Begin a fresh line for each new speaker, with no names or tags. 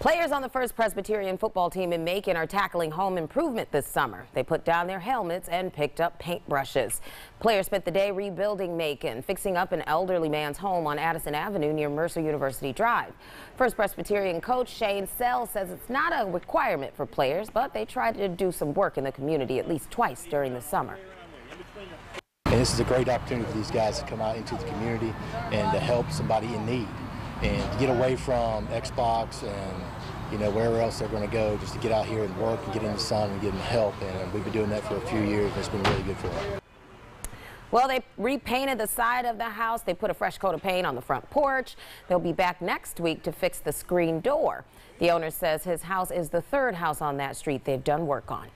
Players on the First Presbyterian football team in Macon are tackling home improvement this summer. They put down their helmets and picked up paintbrushes. Players spent the day rebuilding Macon, fixing up an elderly man's home on Addison Avenue near Mercer University Drive. First Presbyterian coach Shane Sell says it's not a requirement for players, but they try to do some work in the community at least twice during the summer.
And this is a great opportunity for these guys to come out into the community and to help somebody in need and to get away from Xbox and you know wherever else they're going to go, just to get out here and work and get in the sun and get them help. And we've been doing that for a few years. And it's been really good for us.
Well, they repainted the side of the house. They put a fresh coat of paint on the front porch. They'll be back next week to fix the screen door. The owner says his house is the third house on that street they've done work on.